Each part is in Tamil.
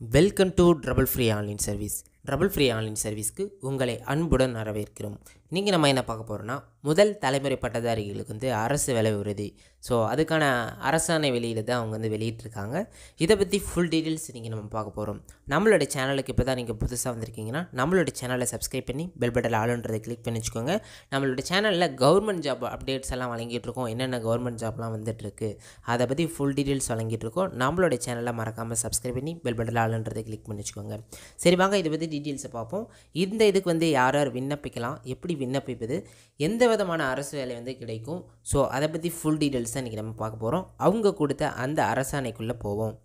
Welcome to trouble free online service trouble free online சர்வீஸ்க்கு உங்களை அன்புடன் வரவேற்கிறோம். இன்றைக்கி நம்ம என்ன பார்க்க போகிறோம்னா முதல் தலைமுறை பட்டதாரிகளுக்கு வந்து அரசு வேலை உறுதி. ஸோ அதுக்கான அரசாணை வெளியில் தான் அவங்க வந்து வெளியிட்டிருக்காங்க. இதை பற்றி ஃபுல் டீட்டெயில்ஸ் இன்றைக்கி நம்ம பார்க்க போகிறோம் நம்மளோட சேனலுக்கு இப்போ தான் நீங்கள் புதுசாக வந்திருக்கீங்கன்னா நம்மளோட சேனலை சப்ஸ்கிரைப் பண்ணி பெல் பட்டன் ஆளுன்றதை கிளிக் பண்ணி வச்சுக்கோங்க நம்மளோட சேனலில் கவர்மெண்ட் ஜாப் அப்டேட்ஸ் எல்லாம் வழங்கிட்டு இருக்கோம் என்னென்ன கவர்மெண்ட் ஜாப்லாம் வந்துட்டுருக்கு அதை பற்றி ஃபுல் டீட்டெயில்ஸ் வழங்கிட்டு இருக்கோம் நம்மளோட சேனலை மறக்காமல் சப்ஸ்கிரைப் பண்ணி பெல் பட்டன் ஆளுன்றதை கிளிக் பண்ணி வச்சுக்கோங்க சரி வாங்க இதை பற்றி டீட்டெயில்ஸை பார்ப்போம். இந்த இதுக்கு வந்து யார் யார் விண்ணப்பிக்கலாம்? எப்படி விண்ணப்பிப்பது? எந்த விதமான அரசு வேலை வந்து கிடைக்கும்? ஸோ அதை பற்றி ஃபுல் டீட்டெயில்ஸ் தான் இன்றைக்கி நம்ம பார்க்க போகிறோம் அவங்க கொடுத்த அந்த அரசாணைக்குள்ளே போவோம்.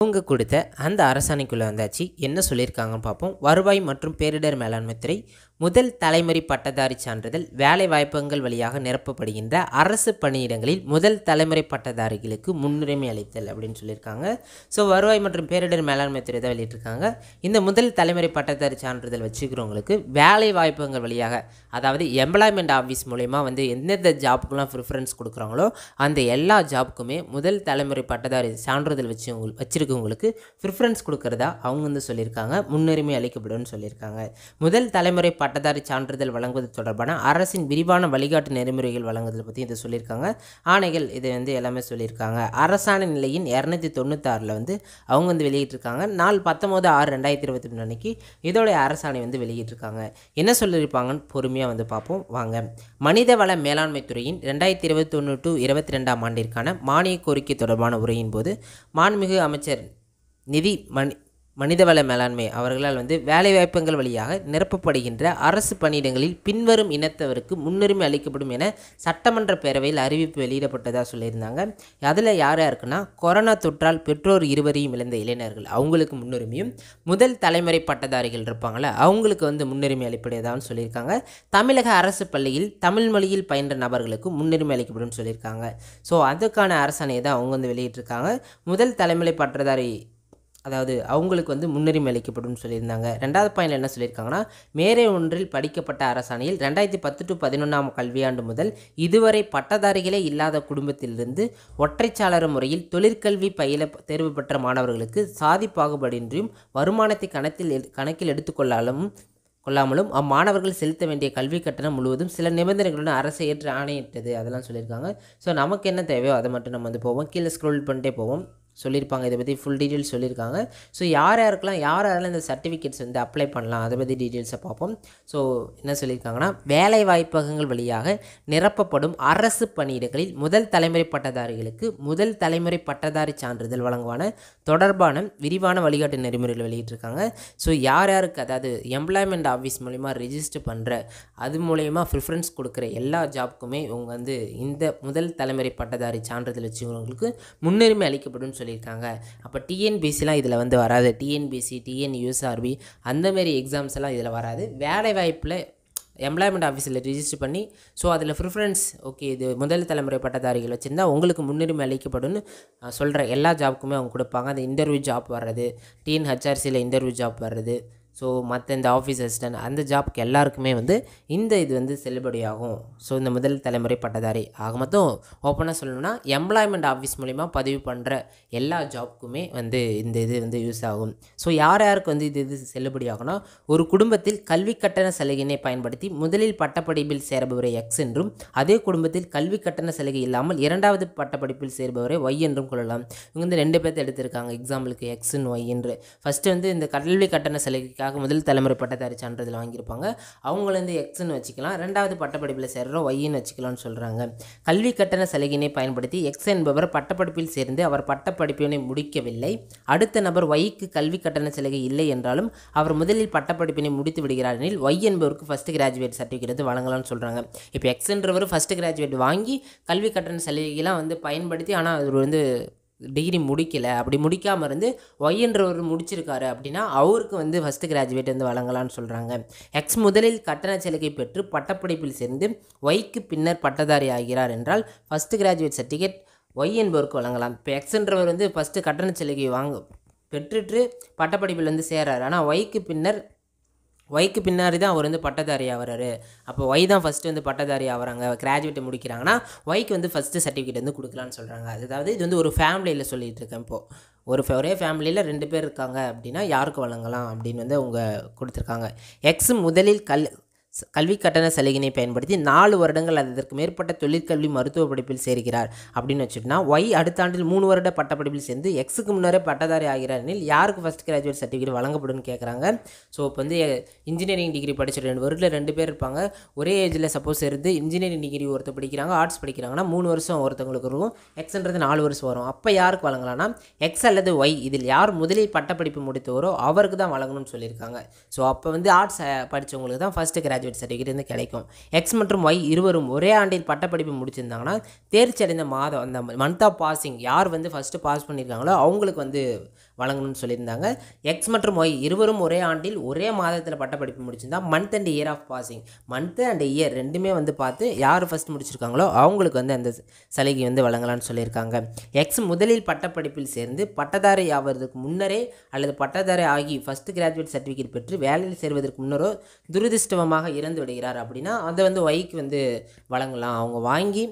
அவங்க கொடுத்த அந்த அரசாணைக்குள்ளே வந்தாச்சு. என்ன சொல்லியிருக்காங்கன்னு பார்ப்போம். வருவாய் மற்றும் பேரிடர் மேலாண்மை துறை முதல் தலைமுறை பட்டதாரி சான்றிதழ் வேலை வாய்ப்புகள் வழியாக நிரப்பப்படுகின்ற அரசு பணியிடங்களில் முதல் தலைமுறை பட்டதாரிகளுக்கு முன்னுரிமை அளித்தல் அப்படின்னு சொல்லியிருக்காங்க. ஸோ வருவாய் மற்றும் பேரிடர் மேலாண்மை துறை தான் வெளியிட்டிருக்காங்க. இந்த முதல் தலைமுறை பட்டதாரி சான்றிதழ் வச்சுக்கிறவங்களுக்கு வேலை வாய்ப்புகள் வழியாக அதாவது எம்ப்ளாய்மெண்ட் ஆஃபீஸ் மூலயமா வந்து எந்தெந்த ஜாப்புக்கெலாம் ப்ரிஃபரன்ஸ் கொடுக்குறாங்களோ அந்த எல்லா ஜாப்புக்குமே முதல் தலைமுறை பட்டதாரி சான்றிதழ் வச்சு வச்சுருக்கவங்களுக்கு ப்ரிஃபரன்ஸ் கொடுக்குறதா அவங்க வந்து சொல்லியிருக்காங்க. முன்னுரிமை அளிக்கப்படும்னு சொல்லியிருக்காங்க. முதல் தலைமுறை பட்டதாரி சான்றிதழ் வழங்குவது தொடர்பான அரசின் விரிவான வழிகாட்டு நெறிமுறைகள் வழங்குதல் பற்றி இதை சொல்லியிருக்காங்க. ஆணைகள் இதை வந்து எல்லாமே சொல்லியிருக்காங்க. அரசாணை நிலையின் இரநூத்தி தொண்ணூத்தாறில் வந்து அவங்க வந்து வெளியிட்டிருக்காங்க. நாள் பத்தொம்போது ஆறு ரெண்டாயிரத்தி இருபத்தி மூணு அன்னைக்கு இதோடைய அரசாணை வந்து வெளியிட்டிருக்காங்க. என்ன சொல்லியிருப்பாங்கன்னு பொறுமையாக வந்து பார்ப்போம். வாங்க. மனிதவள மேலாண்மை துறையின் ரெண்டாயிரத்தி இருபத்தொன்று டு இருபத்தி ரெண்டாம் ஆண்டிற்கான மானிய கோரிக்கை தொடர்பான உரையின் போது மாண்புமிகு அமைச்சர் நிதி மணி மனிதவள மேலாண்மை அவர்களால் வந்து வேலைவாய்ப்புகள் வழியாக நிரப்பப்படுகின்ற அரசு பணியிடங்களில் பின்வரும் இனத்தவருக்கு முன்னுரிமை அளிக்கப்படும் என சட்டமன்ற பேரவையில் அறிவிப்பு வெளியிடப்பட்டதாக சொல்லியிருந்தாங்க. அதில் யார் யாருக்குன்னா கொரோனா தொற்றால் பெற்றோர் இருவரையும் இழந்த இளைஞர்கள். அவங்களுக்கு முன்னுரிமையும் முதல் தலைமுறை பட்டதாரிகள் இருப்பாங்களே அவங்களுக்கு வந்து முன்னுரிமை அளிப்படையதான்னு சொல்லியிருக்காங்க. தமிழக அரசு பள்ளியில் தமிழ் மொழியில் பயின்ற நபர்களுக்கு முன்னுரிமை அளிக்கப்படும் சொல்லியிருக்காங்க. ஸோ அதுக்கான அரசாணையை தான் அவங்க வந்து வெளியிட்டிருக்காங்க. முதல் தலைமுறை பட்டதாரி அதாவது அவங்களுக்கு வந்து முன்னுரிமை அளிக்கப்படும் சொல்லியிருந்தாங்க. ரெண்டாவது பாயிண்ட் என்ன சொல்லியிருக்காங்கன்னா மேரே ஒன்றில் படிக்கப்பட்ட அரசாணையில் ரெண்டாயிரத்தி பத்து டு பதினொன்றாம் கல்வியாண்டு முதல் இதுவரை பட்டதாரிகளே இல்லாத குடும்பத்திலிருந்து ஒற்றைச்சாளர முறையில் தொழிற்கல்வி பயில தேர்வு பெற்ற மாணவர்களுக்கு சாதி பாகுபாடின்றியும் வருமானத்தை கணக்கில் கணக்கில் எடுத்துக்கொள்ளாலும் கொள்ளாமலும் அம்மாணவர்கள் செலுத்த வேண்டிய கல்வி கட்டணம் முழுவதும் சில நிபந்தனைகளுடன் அரசு ஏற்று ஆணையிட்டது. அதெல்லாம் சொல்லியிருக்காங்க. ஸோ நமக்கு என்ன தேவையோ அதை மட்டும் நம்ம வந்து போவோம். கீழே ஸ்க்ரோல் பண்ணிட்டே போவோம். சொல்லியிருப்பாங்க. இதை பற்றி ஃபுல் டீட்டெயில்ஸ் சொல்லியிருக்காங்க. ஸோ யார் யாருக்கெல்லாம் யார் யாரெல்லாம் இந்த சர்டிஃபிகேட்ஸ் வந்து அப்ளை பண்ணலாம் அதை பற்றி டீட்டெயில்ஸை பார்ப்போம். ஸோ என்ன சொல்லியிருக்காங்கன்னா வேலை வாய்ப்பகங்கள் வழியாக நிரப்பப்படும் அரசு பணியிடங்களில் முதல் தலைமுறை பட்டதாரிகளுக்கு முதல் தலைமுறை பட்டதாரி சான்றிதழ் வழங்குவான தொடர்பான விரிவான வழிகாட்டு நெறிமுறைகள் வெளியிட்டிருக்காங்க. ஸோ யார் யாருக்கு அதாவது எம்ப்ளாய்மெண்ட் ஆஃபீஸ் மூலிமா ரிஜிஸ்டர் பண்ணுற அது மூலயமா ப்ரிஃபரன்ஸ் கொடுக்குற எல்லா ஜாப்க்குமே இவங்க வந்து இந்த முதல் தலைமுறை பட்டதாரி சான்றிதழ் வச்சுக்கிறவங்களுக்கு முன்னுரிமை அளிக்கப்படும் சொல்லியிருக்காங்க. அப்போ டிஎன்பிசிலாம் இதில் வந்து வராது. டிஎன்பிசி டிஎன் யூஎஸ்ஆர்பி அந்தமாரி எக்ஸாம்ஸ் எல்லாம் இதில் வராது. வேலை வாய்ப்பில் எம்ப்ளாய்மெண்ட் ஆஃபீஸில் ரிஜிஸ்டர் பண்ணி ஸோ அதில் ப்ரிஃபரன்ஸ் ஓகே இது முதல் தலைமுறை பட்டதாரிகள் வச்சுருந்தா உங்களுக்கு முன்னுரிமை அளிக்கப்படும்னு சொல்கிற எல்லா ஜாப்புக்குமே அவங்க கொடுப்பாங்க. அந்த இன்டர்வியூ ஜாப் வர்றது டிஎன்ஹெச்ஆர்சியில் இன்டர்வியூ ஜாப் வர்றது ஸோ மற்ற இந்த ஆஃபீஸ் அசிஸ்டன்ட் அந்த ஜாப்க்கு எல்லாருக்குமே வந்து இந்த இது வந்து செல்லுபடியாகும் ஸோ இந்த முதல் தலைமுறை பட்டதாரி. ஆக மொத்தம் ஓப்பனாக சொல்லணும்னா எம்ப்ளாய்மெண்ட் ஆஃபீஸ் மூலிமா பதிவு பண்ணுற எல்லா ஜாப்க்குமே வந்து இந்த இது வந்து யூஸ் ஆகும். ஸோ யார் யாருக்கு வந்து இது இது செல்லுபடியாகும்னா ஒரு குடும்பத்தில் கல்வி கட்டண சலுகையினை பயன்படுத்தி முதலில் பட்டப்படிப்பில் சேருபவரை எக்ஸ் என்றும் அதே குடும்பத்தில் கல்வி கட்டண சலுகை இல்லாமல் இரண்டாவது பட்டப்படிப்பில் சேர்பவரை ஒய் என்றும் கொள்ளலாம். இவங்க வந்து ரெண்டு பேர்த்து எடுத்திருக்காங்க. எக்ஸாம்பிளுக்கு எக்ஸ் ஒய் என்று. ஃபஸ்ட்டு வந்து இந்த கல்வி கட்டண சலுகைக்காக முதல் தலைமுறை பட்டதாரி சான்றிதழ் வாங்கியிருப்பாங்க. அவங்களேருந்து வந்து எக்ஸ்ன்னு வச்சுக்கலாம். ரெண்டாவது பட்டப்படிப்பில் சேர்கிறோம் ஒய்ன்னு வச்சுக்கலாம்னு சொல்கிறாங்க கல்வி கட்டண சலுகையினை பயன்படுத்தி எக்ஸ் என்பவர் பட்டப்படிப்பில் சேர்ந்து அவர் பட்டப்படிப்பினை முடிக்கவில்லை. அடுத்த நபர் ஒய்க்கு கல்வி கட்டண சலுகை இல்லை என்றாலும் அவர் முதலில் பட்டப்படிப்பினை முடித்து விடுகிறார் எனில் ஒய் என்பவருக்கு ஃபஸ்ட் கிராஜுவேட் சர்டிஃபிகேட் வழங்கலாம்னு சொல்கிறாங்க இப்போ எக்ஸ்ன்றவர் ஃபஸ்ட் கிராஜுவேட் வாங்கி கல்வி கட்டண சலுகைலாம் வந்து பயன்படுத்தி ஆனால் அவர் வந்து டிகிரி முடிக்கலை. அப்படி முடிக்காமல் இருந்து ஒய்ன்றவர் முடிச்சிருக்காரு அப்படின்னா அவருக்கு வந்து ஃபஸ்ட்டு கிராஜுவேட் வந்து வழங்கலாம்னு சொல்கிறாங்க எக்ஸ் முதலில் கட்டண சலுகை பெற்று பட்டப்படிப்பில் சேர்ந்து ஒய்க்கு பின்னர் பட்டதாரி ஆகிறார் என்றால் ஃபஸ்ட்டு கிராஜுவேட் சர்டிஃபிகேட் ஒய் என்பவருக்கு வழங்கலாம். இப்போ எக்ஸ்ன்றவர் வந்து ஃபஸ்ட்டு கட்டண சலுகை வாங்க பெற்றுட்டு பட்டப்படிப்பில் வந்து சேர்றாரு. ஆனால் ஒய்க்கு பின்னர் ஒய்க்கு பின்னாடி தான் அவர் வந்து பட்டதாரி ஆகிறாரு அப்போ ஒய் தான் ஃபஸ்ட்டு வந்து பட்டதாரி ஆகிறாங்க கிராஜுவேட் முடிக்கிறாங்கன்னா ஒய்க்கு வந்து ஃபஸ்ட்டு சர்டிஃபிகேட் வந்து கொடுக்கலான்னு சொல்கிறாங்க அதாவது இது வந்து ஒரு ஃபேமிலியில் சொல்லிகிட்டு இருக்கேன் இப்போது ஒரு ஒரே ஃபேமிலியில் ரெண்டு பேர் இருக்காங்க அப்படின்னா யாருக்கு வழங்கலாம் அப்படின்னு வந்து அவங்க கொடுத்துருக்காங்க. எக்ஸ் முதலில் கல் கல்வி கட்டண சலுகையினை பயன்படுத்தி நாலு வருடங்கள் அதற்கு மேற்பட்ட தொழிற்கல்வி மருத்துவ படிப்பில் சேர்கிறார். அப்படின்னு வச்சுட்டுனா ஒய் அடுத்த ஆண்டில் மூணு வருட பட்டப்படிப்பில் சேர்ந்து எக்ஸுக்கு முன்னரே பட்டதாரி ஆகிறார் எனில் யாருக்கு ஃபஸ்ட் கிராஜுவேட் சர்டிஃபிகேட் வழங்கப்படும் கேட்குறாங்க ஸோ இப்போ வந்து இன்ஜினியரிங் டிகிரி படிச்ச ரெண்டு வருடத்தில் ரெண்டு பேர் இருப்பாங்க. ஒரே ஏஜில் சப்போஸ் இருந்து இன்ஜினியரிங் டிகிரி ஒருத்தர் படிக்கிறாங்க ஆர்ட்ஸ் படிக்கிறாங்கன்னா மூணு வருஷம் ஒருத்தவங்களுக்கு இருக்கும். எக்ஸ்ன்றது நாலு வருஷம் வரும். அப்போ யாருக்கு வழங்கலாம்னா எக்ஸ் அல்லது ஒய் இதில் யார் முதலில் பட்டப்படிப்பு முடித்தவரோ அவருக்கு தான் வழங்கணும்னு சொல்லியிருக்காங்க. ஸோ அப்போ வந்து ஆர்ட்ஸ் படித்தவங்களுக்கு தான் ஃபஸ்ட்டு கிராஜுவேட் சர்டிஃபிகேட் கிடைக்கும். எக்ஸ் மற்றும் ஒய் இருவரும் ஒரே ஆண்டில் பட்டப்படிப்பு முடிச்சிருந்தாங்கன்னா தேர்ச்சி அடைந்த மாதம் அந்த மந்த் ஆஃப் பாசிங் யார் வந்து ஃபஸ்ட்டு பாஸ் பண்ணியிருக்காங்களோ அவங்களுக்கு வந்து வழங்கணும்னு சொல்லியிருந்தாங்க. எக்ஸ் மற்றும் ஒய் இருவரும் ஒரே ஆண்டில் ஒரே மாதத்தில் பட்டப்படிப்பு முடிச்சிருந்தா month and year of passing month and year ரெண்டுமே வந்து பார்த்து யார் ஃபஸ்ட் முடிச்சிருக்காங்களோ அவங்களுக்கு வந்து அந்த சலுகை வந்து வழங்கலாம்னு சொல்லியிருக்காங்க. எக்ஸ் முதலில் பட்டப்படிப்பில் சேர்ந்து பட்டதாரி ஆவதற்கு முன்னரே அல்லது பட்டதாரி ஆகி ஃபஸ்ட்டு கிராஜுவேட் சர்டிஃபிகேட் பெற்று வேலையில் சேர்வதற்கு முன்னரோ துரதிருஷ்டவமாக இறந்து விடுகிறார் அப்படின்னா அதை வந்து ஒய்க்கு வந்து வழங்கலாம். அவங்க வாங்கி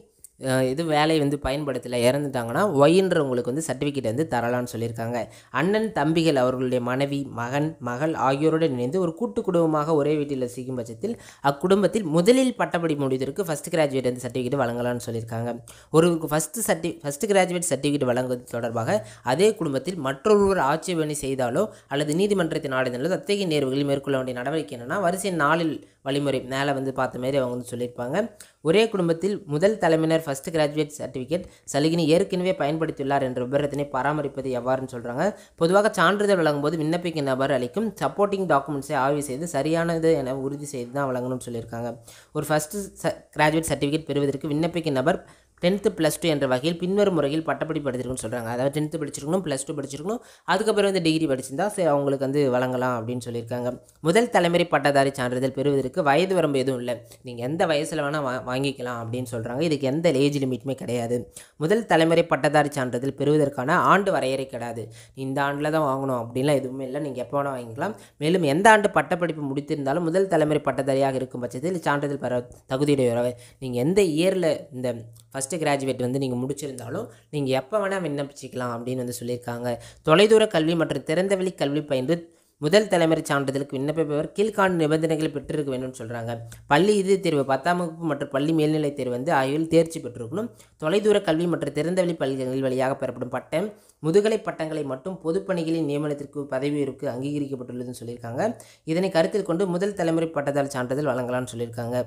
இது வேலையை வந்து பயன்படுத்தலை இறந்துட்டாங்கன்னா ஒய்ன்றவங்களுக்கு வந்து சர்டிஃபிகேட் வந்து தரலாம்னு சொல்லியிருக்காங்க. அண்ணன் தம்பிகள் அவர்களுடைய மனைவி மகன் மகள் ஆகியோருடன் இணைந்து ஒரு கூட்டு குடும்பமாக ஒரே வீட்டில் சிக்கும் பட்சத்தில் அக்குடும்பத்தில் முதலில் பட்டப்படி முடிவதற்கு ஃபஸ்ட் கிராஜுவேட் வந்து சர்டிஃபிகேட் வழங்கலாம்னு சொல்லியிருக்காங்க. ஒருவருக்கு first certi first graduate certificate வழங்குவது தொடர்பாக அதே குடும்பத்தில் மற்றொருவர் ஆட்சேபனை செய்தாலோ அல்லது நீதிமன்றத்தின் நாடுதலோ அத்தகைய நேர்வுகளில் மேற்கொள்ள வேண்டிய நடவடிக்கை என்னன்னா வரிசை நாளில் வழிமுறை மேலே வந்து பார்த்த மாதிரி அவங்க வந்து சொல்லியிருப்பாங்க. ஒரே குடும்பத்தில் முதல் தலைமையினர் ஃபஸ்ட் கிராஜுவேட் சர்டிஃபிகேட் சலுகினி ஏற்கனவே பயன்படுத்தியுள்ளார் என்ற விபரத்தினை பராமரிப்பது எவ்வாறுன்னு சொல்கிறாங்க பொதுவாக சான்றிதழ் வழங்கும்போது விண்ணப்பிக்கும் நபர் அளிக்கும் சப்போர்ட்டிங் டாக்குமெண்ட்ஸை ஆய்வு செய்து சரியானது என உறுதி செய்து தான் வழங்கணும்னு சொல்லியிருக்காங்க. ஒரு ஃபஸ்ட்டு ச கிராஜுவேட் சர்டிஃபிகேட் பெறுவதற்கு விண்ணப்பிக்கும் நபர் டென்த்து ப்ளஸ் டூ என்ற வகையில் பின்வரும் முறையில் பட்டப்படி படிச்சிருக்குன்னு சொல்கிறாங்க அதாவது டென்த்து படிச்சிருக்கணும் ப்ளஸ் டூ படிச்சிருக்கணும். அதுக்கப்புறம் வந்து டிகிரி படிச்சிருந்தா சரி அவங்களுக்கு வந்து வழங்கலாம் அப்படின்னு சொல்லியிருக்காங்க. முதல் தலைமுறை பட்டதாரி சான்றிதழ் பெறுவதற்கு வயது வரம்பு எதுவும் இல்லை. நீங்கள் எந்த வயசில் வேணால் வா வாங்கிக்கலாம் அப்படின்னு சொல்கிறாங்க இதுக்கு எந்த ஏஜ் லிமிட்டுமே கிடையாது. முதல் தலைமுறை பட்டதாரி சான்றிதழ் பெறுவதற்கான ஆண்டு வரையறை கிடையாது. இந்த ஆண்டில் தான் வாங்கணும் அப்படின்லாம் எதுவுமே இல்லை. நீங்கள் எப்போ வேணால் வாங்கிக்கலாம். மேலும் எந்த ஆண்டு பட்டப்படிப்பு முடித்திருந்தாலும் முதல் தலைமுறை பட்டதாரியாக இருக்கும் பட்சத்தில் சான்றிதழ் பெற தகுதியுடையவராக நீங்கள் எந்த இயரில் இந்த ஃபஸ்ட்டு கிராஜுவேட் வந்து நீங்கள் முடிச்சிருந்தாலும் நீங்கள் எப்போ வேணால் விண்ணப்பிச்சிக்கலாம் அப்படின்னு வந்து சொல்லியிருக்காங்க. தொலைதூர கல்வி மற்றும் திறந்தவெளி கல்வி பயின்று முதல் தலைமுறை சான்றிதழுக்கு விண்ணப்பிப்பவர் கீழ்காணும் நிபந்தனைகளை பெற்றிருக்க வேண்டும்னு சொல்கிறாங்க பள்ளி இறுதித் தேர்வு பத்தாம் வகுப்பு மற்றும் பள்ளி மேல்நிலைத் தேர்வு வந்து ஆகியோர் தேர்ச்சி பெற்றிருக்கணும். தொலைதூர கல்வி மற்றும் திறந்தவெளி பள்ளிகளில் வழியாக பெறப்படும் பட்டம் முதுகலை பட்டங்களை மட்டும் பொதுப்பணிகளின் நியமனத்திற்கு பதவி உயர்வுக்கு அங்கீகரிக்கப்பட்டுள்ளதுன்னு சொல்லியிருக்காங்க. இதனை கருத்தில் கொண்டு முதல் தலைமுறை பட்டதாரி சான்றிதழ் வழங்கலாம்னு சொல்லியிருக்காங்க.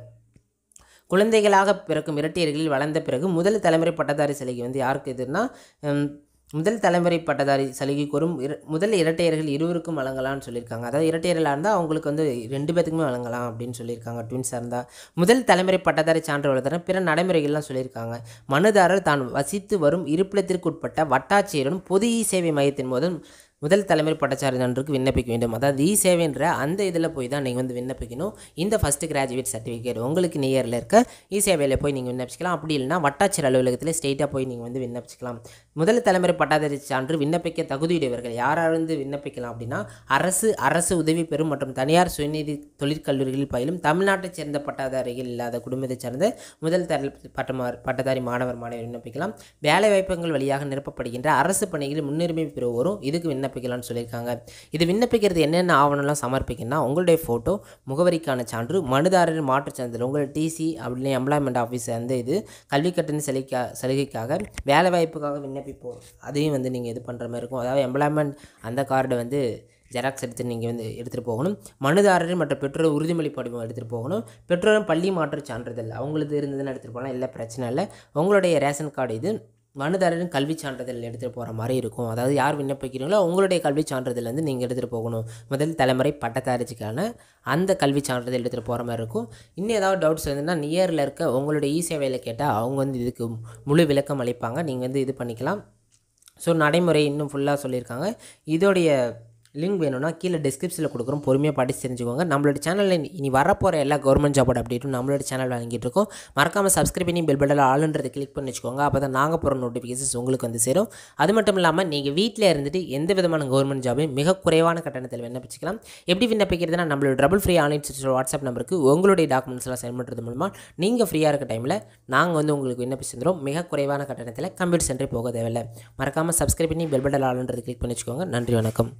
குழந்தைகளாக பிறக்கும் இரட்டையர்களில் வளர்ந்த பிறகு முதல் தலைமுறை பட்டதாரி சலுகை வந்து யாருக்கு எதுனா முதல் தலைமுறை பட்டதாரி சலுகை கூறும் முதல் இரட்டையர்கள் இருவருக்கும் வழங்கலாம்னு சொல்லியிருக்காங்க. அதாவது இரட்டையர்களாக இருந்தால் அவங்களுக்கு வந்து ரெண்டு பேத்துக்குமே வழங்கலாம் அப்படின்னு சொல்லியிருக்காங்க. ட்வின்ஸாக இருந்தால் முதல் தலைமுறை பட்டதாரி சான்று வளர்த்தன பிற நடைமுறைகள்லாம் சொல்லியிருக்காங்க. மனுதாரர் தான் வசித்து வரும் இருப்பிடத்திற்குட்பட்ட வட்டாட்சியருடன் பொது இ சேவை மையத்தின் மூலம் முதல் தலைமுறை பட்டச்சாரி ஒன்றுக்கு விண்ணப்பிக்க வேண்டும். அதாவது இ சேவைன்ற அந்த இதில் போய் தான் நீங்கள் வந்து விண்ணப்பிக்கணும். இந்த ஃபஸ்ட்டு கிராஜுவேட் சர்டிஃபிகேட் உங்களுக்கு நியரில் இருக்க இ சேவையில் போய் நீங்கள் விண்ணப்பிச்சிக்கலாம். அப்படி இல்லைனா வட்டாட்சியர் அலுவலகத்தில் ஸ்டேட்டாக போய் நீங்கள் வந்து விண்ணப்பிச்சிக்கலாம். முதல் தலைமுறை பட்டாதாரி சான்று விண்ணப்பிக்க தகுதியுடையவர்கள் யாராக இருந்து விண்ணப்பிக்கலாம் அப்படின்னா அரசு அரசு உதவி பெறும் மற்றும் தனியார் சுயநிதி தொழிற்கல்லூரிகளில் பயிலும் தமிழ்நாட்டைச் சேர்ந்த பட்டாதாரிகள் இல்லாத குடும்பத்தைச் சேர்ந்த முதல் தர பட்டமார் பட்டதாரி மாணவர் மாணவர் விண்ணப்பிக்கலாம். வேலை வாய்ப்புகள் வழியாக நிரப்பப்படுகின்ற அரசு பணிகளில் முன்னுரிமை பெறுவோரும் இதுக்கு விண்ணப்ப விண்ணப்பிக்கலாம்னு சொல்லியிருக்காங்க. இது விண்ணப்பிக்கிறது என்னென்ன ஆவணம்லாம் சமர்ப்பிக்கணும்னா உங்களுடைய ஃபோட்டோ முகவரிக்கான சான்று மனுதாரர் மாற்றுச் சான்றிதழ் உங்கள் டிசி அப்படின்னு எம்ப்ளாய்மெண்ட் ஆஃபீஸ் அந்த இது கல்வி கட்டண சலுகை சலுகைக்காக வேலை வாய்ப்புக்காக விண்ணப்பிப்போம். அதையும் வந்து நீங்கள் இது பண்ணுற மாதிரி இருக்கும். அதாவது எம்ப்ளாய்மெண்ட் அந்த கார்டை வந்து ஜெராக்ஸ் எடுத்து நீங்கள் வந்து எடுத்துகிட்டு போகணும். மனுதாரர் மற்றும் பெற்றோர் உறுதிமொழி படிவம் எடுத்துகிட்டு போகணும். பெற்றோரும் பள்ளி மாற்று சான்றிதழ் அவங்களுக்கு இருந்ததுன்னு எடுத்துகிட்டு போகலாம். இல்லை பிரச்சனை இல்லை. உங்களுடைய ரேஷன் கார்டு இது மனுதாரரின் கல்வி சான்றிதழ் எடுத்துகிட்டு போகிற மாதிரி இருக்கும். அதாவது யார் விண்ணப்பிக்கிறீங்களோ உங்களுடைய கல்வி சான்றிதழ் வந்து நீங்கள் எடுத்துகிட்டு போகணும். முதல் தலைமுறை பட்டதாரிச்சிக்கான அந்த கல்வி சான்றிதழ் எடுத்துகிட்டு போகிற மாதிரி இருக்கும். இன்னும் ஏதாவது டவுட்ஸ் இருந்ததுன்னா நியரில் இருக்க உங்களுடைய இ சேவையில் கேட்டால் அவங்க வந்து இதுக்கு முழு விளக்கம் அளிப்பாங்க. நீங்கள் வந்து இது பண்ணிக்கலாம். ஸோ நடைமுறை இன்னும் ஃபுல்லாக சொல்லியிருக்காங்க. இதோடைய லிங்க் வேணும்னா கீழே டிஸ்கிரிப்ஷனில் கொடுக்குறோம். பொறுமையாக படித்து தெரிஞ்சுக்கோங்க. நம்மளோட சேனலில் இனி வரப்போகிற எல்லா கவர்மெண்ட் ஜாபோட அப்டேட்டும் நம்மளோட சேனல் வழங்கிட்டு இருக்கோம். மறக்காமல் சப்ஸ்கிரைப் பண்ணி பெல் பட்டனில் ஆளுன்றதை கிளிக் பண்ணி வச்சுக்கோங்க. அப்போ தான் நாங்கள் போகிற நோட்டிஃபிகேஷன்ஸ் உங்களுக்கு வந்து சேரும். அது மட்டும் இல்லாமல் நீங்கள் வீட்டில் இருந்துட்டு எந்த விதமான கவர்மெண்ட் ஜாபையும் மிக குறைவான கட்டணத்தில் விண்ணப்பிச்சிக்கலாம். எப்படி விண்ணப்பிக்கிறதுனா நம்மளோட டபுள் ஃப்ரீ ஆன்லைன் சிஸ்டர் வாட்ஸ்அப் நம்பருக்கு உங்களுடைய டாக்குமெண்ட்ஸ்லாம் சென்ட் பண்ணுறது மூலமாக நீங்கள் ஃப்ரீயாக இருக்க டைமில் நாங்கள் வந்து உங்களுக்கு விண்ணப்பிச்சிருந்தோம் மிக குறைவான கட்டணத்தில் கம்ப்யூட்டர் சென்டர் போக தேவையில்லை. மறக்காமல் சப்ஸ்கிரைப் பண்ணி பெல் பட்டன் ஆளுன்றது கிளிக் பண்ணி வச்சுக்கோங்க. நன்றி வணக்கம்.